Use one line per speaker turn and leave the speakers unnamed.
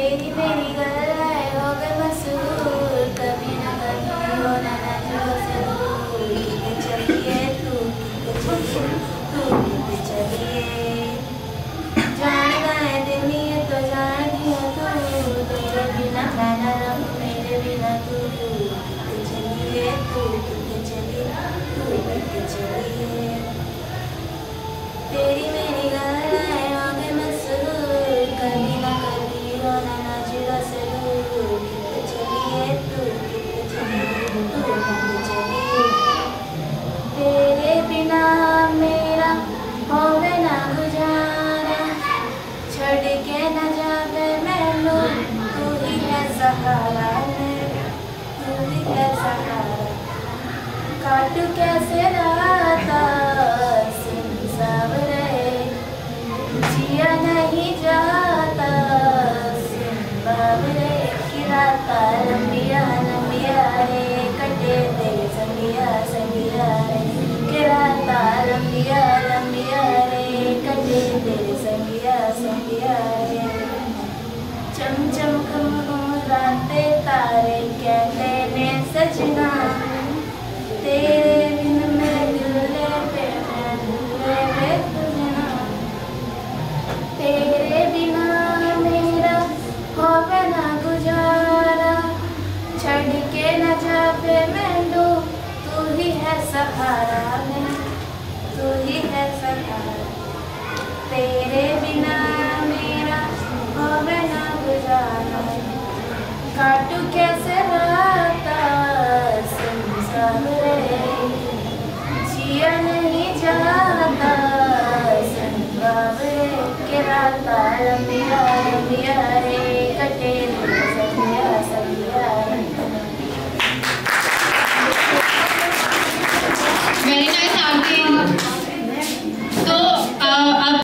तेरी मेरी गए हो गए मसूर, कभी न कभी हो ना ना जो ज़रूर कितने चलिए तू चलिए तू चलिए जान गए दिल में तो जान दिया तू तेरे बिना मैं न रहूँ मेरे बिना तू। चलिए तू सहारा मेरा है सहारा काटू कैसे राता सिम सावरे जिया नहीं जाता सिम बावरे की राता लंबिया लंबिया रे कटे तेरे संगिया संगिया रे की राता लंबिया लंबिया रे कटे तेरे संगिया संगिया रे सहारा मैं तू ही है सहारा। तेरे बिना मेरा होवे ना गुजारा। काटू कैसे राता संसार जिया नहीं जाता।